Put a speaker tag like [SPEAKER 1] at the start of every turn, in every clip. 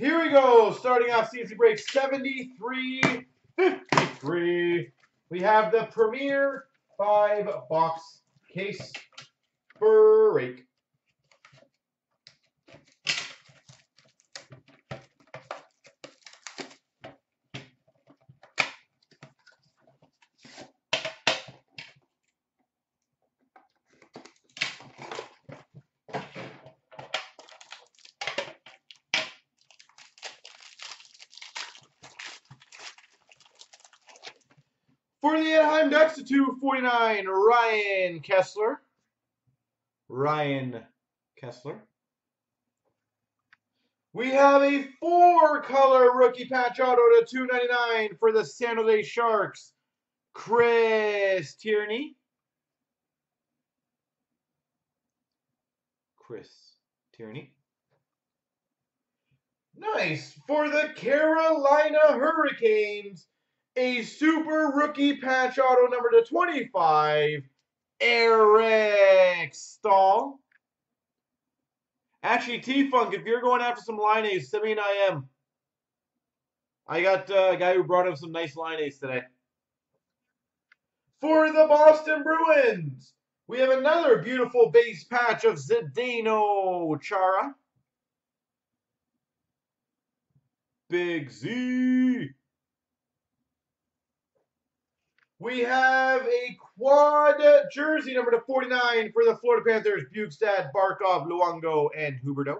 [SPEAKER 1] Here we go. Starting off CNC break 73 53. We have the Premier 5 box case break. For the Anaheim Ducks to 249, Ryan Kesler. Ryan Kesler. We have a four color rookie patch auto to 299 for the San Jose Sharks, Chris Tierney. Chris Tierney. Nice. For the Carolina Hurricanes, a super rookie patch auto number to 25, Eric Staal. Actually, T-Funk, if you're going after some line A's, send me an IM. I got uh, a guy who brought up some nice line A's today. For the Boston Bruins, we have another beautiful base patch of Zdeno Chara. Big Z. We have a quad jersey number to 49 for the Florida Panthers, Bjugstad, Barkov, Luongo, and Huberdeau.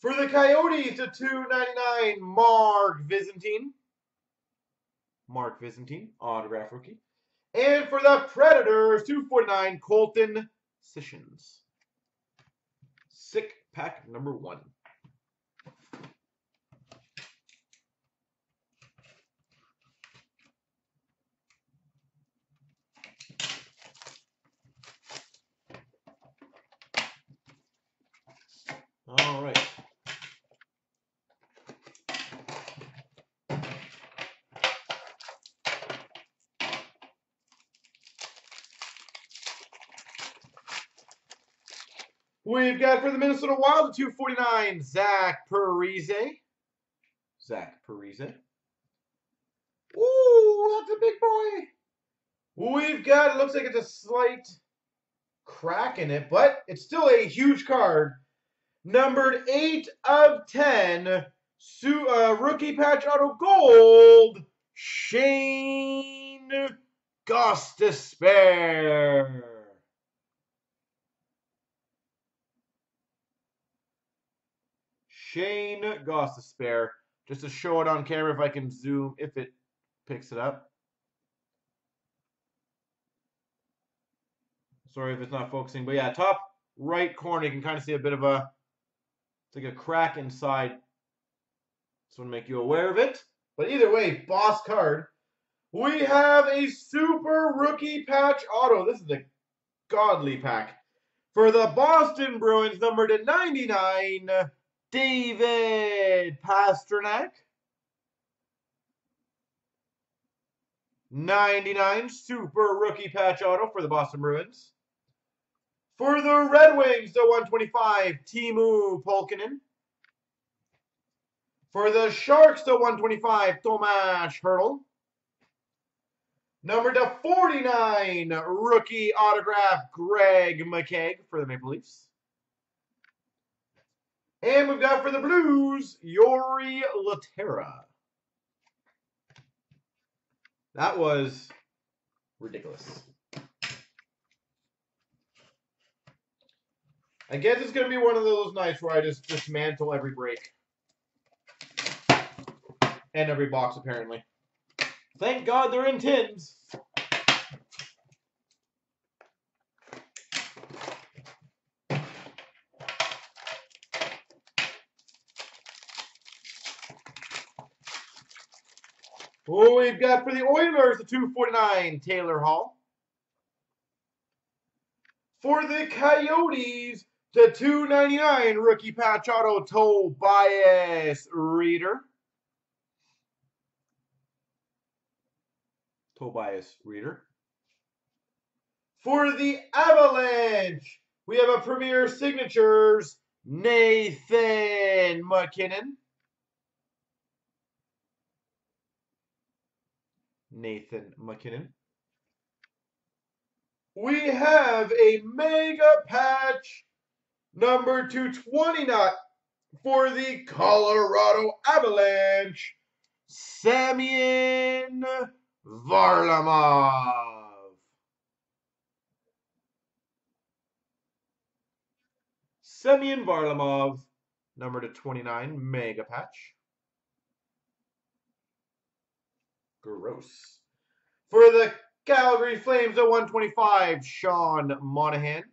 [SPEAKER 1] For the Coyotes to 299, Mark Visentin. Mark Visentin, autograph rookie. And for the Predators, 249, Colton Sissons. Sick pack number one. All right. We've got for the Minnesota Wild, 249, Zach Parise. Zach Parise. Ooh, that's a big boy. We've got, it looks like it's a slight crack in it, but it's still a huge card. Numbered 8 of 10, Su uh, rookie patch auto gold, Shane Gostisbehere. Shane Gostisbehere. Just to show it on camera if I can zoom, if it picks it up. Sorry if it's not focusing, but yeah, top right corner, you can kind of see a bit of a, it's like a crack inside. Just want to make you aware of it. But either way, boss card. We have a super rookie patch auto. This is a godly pack. For the Boston Bruins, number to 99, David Pastrnak. 99 super rookie patch auto for the Boston Bruins. For the Red Wings, the 125, Teemu Pulkkinen. For the Sharks, the 125, Tomas Hertl. Number to 49, rookie autograph, Greg McKegg for the Maple Leafs. And we've got for the Blues, Jori Lehtera. That was ridiculous. I guess it's going to be one of those nights where I just dismantle every break. And every box, apparently. Thank God they're in tins. Oh, we've got for the Oilers the 249, Taylor Hall. For the Coyotes, the 299 rookie patch auto Tobias Rieder. Tobias Rieder. For the Avalanche, we have a Premier Signatures, Nathan MacKinnon. Nathan MacKinnon. We have a mega patch number 229 for the Colorado Avalanche, Semyon Varlamov. Semyon Varlamov, number to 29, mega patch. Gross. For the Calgary Flames at 125, Sean Monahan.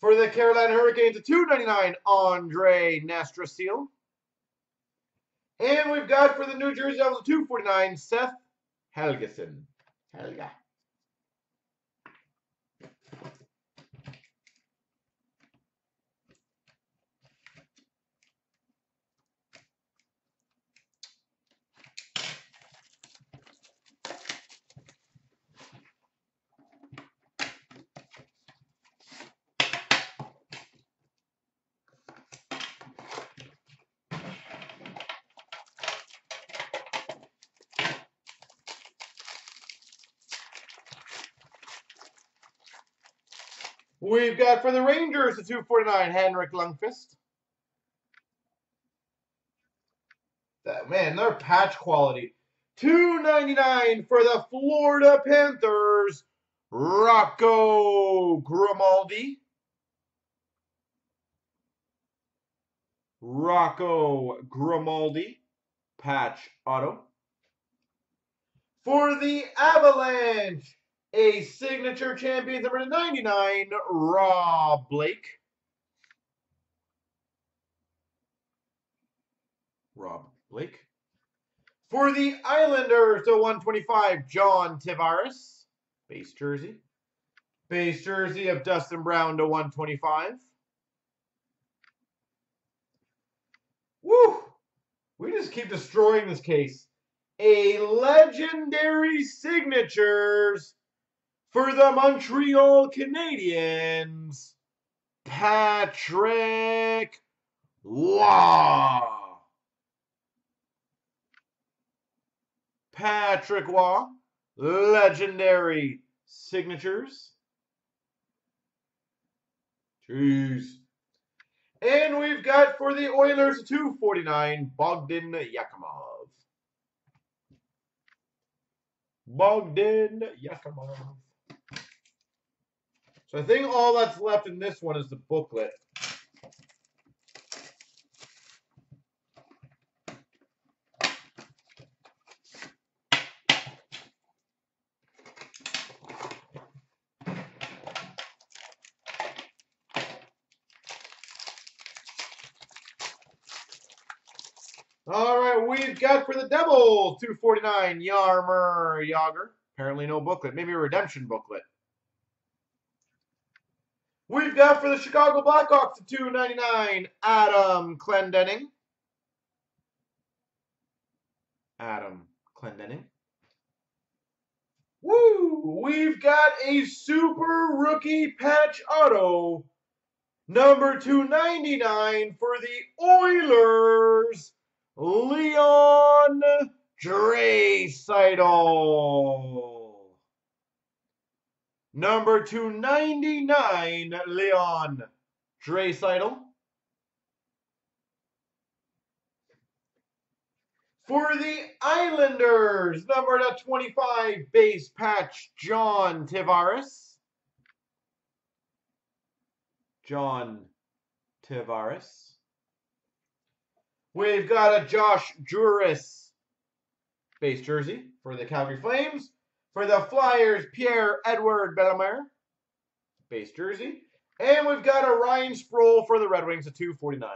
[SPEAKER 1] For the Carolina Hurricanes at 299, Andrej Nestrasil. And we've got for the New Jersey Devils at 249, Seth Helgeson. Helga. We've got for the Rangers at 249, Henrik Lundqvist. That man, their patch quality. 299 for the Florida Panthers, Rocco Grimaldi. Rocco Grimaldi, patch auto. For the Avalanche, a signature champion number 99, Rob Blake. Rob Blake. For the Islanders to 125, John Tavares, base jersey. Base jersey of Dustin Brown to 125. Woo! We just keep destroying this case. A legendary signatures for the Montreal Canadiens, Patrick Roy. Patrick Roy, legendary signatures. Jeez. And we've got for the Oilers 249, Bogdan Yakimov. Bogdan Yakimov. So I think all that's left in this one is the booklet. All right, we've got for the Devils 249 Jaromir Jagr. Apparently no booklet, maybe a redemption booklet. We've got for the Chicago Blackhawks at 299, Adam Clendenning. Adam Clendenning. Woo! We've got a super rookie patch auto, number 299 for the Oilers, Leon Draisaitl. Number 299, Leon Draisaitl. For the Islanders, number 25, base patch, John Tavares. John Tavares. We've got a Josh Jooris base jersey for the Calgary Flames. For the Flyers, Pierre Edouard Bellemare, base jersey. And we've got a Ryan Sproul for the Red Wings at 249.